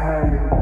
behind.